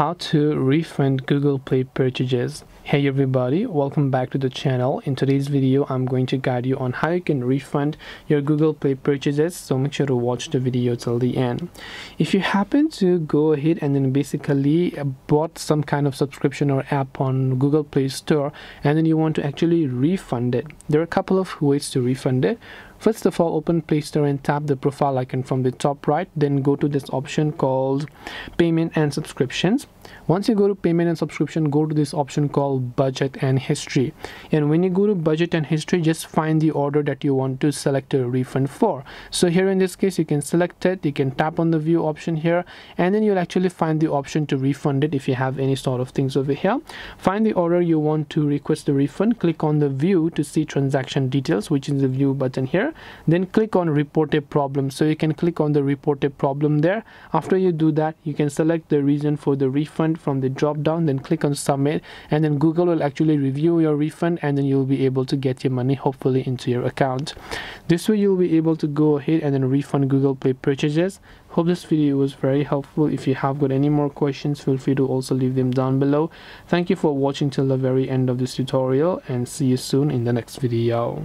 how to refund Google Play purchases. Hey everybody, welcome back to the channel. In today's video, I'm going to guide you on how you can refund your Google Play purchases, so make sure to watch the video till the end. If you happen to go ahead and then basically bought some kind of subscription or app on Google Play Store and then you want to actually refund it, there are a couple of ways to refund it. First of all, open Play Store and tap the profile icon from the top right. Then go to this option called Payment and Subscriptions. Once you go to Payment and Subscription, go to this option called Budget and History. And when you go to Budget and History, just find the order that you want to select a refund for. So here in this case, you can select it. You can tap on the View option here, and then you'll actually find the option to refund it if you have any sort of things over here. Find the order you want to request the refund. Click on the View to see transaction details, which is the View button here then click on report a problem so you can click on the report a problem there after you do that you can select the reason for the refund from the drop down then click on submit and then Google will actually review your refund and then you'll be able to get your money hopefully into your account. This way you'll be able to go ahead and then refund Google Play purchases. Hope this video was very helpful. If you have got any more questions feel free to also leave them down below. Thank you for watching till the very end of this tutorial and see you soon in the next video